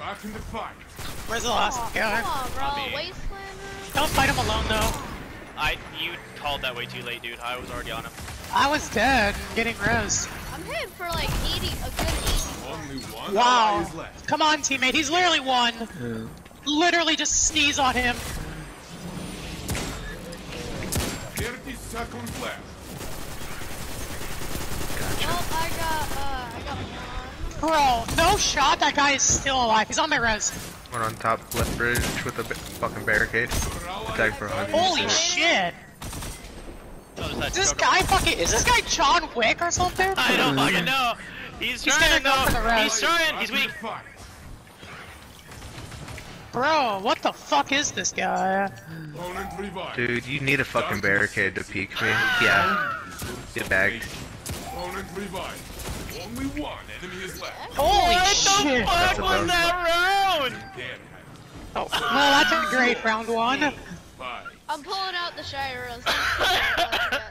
Back in the fight. Where's the last Aw, guy? Come on, bro. On me. Don't fight him alone though. I you called that way too late, dude. I was already on him. I was dead, getting res. I'm hitting for like 80, a good 80. Only one Wow. is left. Come on, teammate. He's literally one. Yeah. Literally just sneeze on him. 30 seconds left. Oh, I got, uh, I got one. Bro, no shot. That guy is still alive. He's on my res. One on top left bridge with a fucking barricade. Attack for 100. Holy shit. Oh, is this guy fucking? Is this guy John Wick or something? I don't fucking know. He's He's trying gonna go for the rest. He's trying. He's Back weak. Bro, what the fuck is this guy? Dude, you need a fucking barricade to peek me. Yeah. Get bagged. Opponent revived. Only one enemy is left. Holy What shit. the fuck was bug. that round? Oh, well, that's a great round one. Five. I'm pulling out the Shire Rose. like,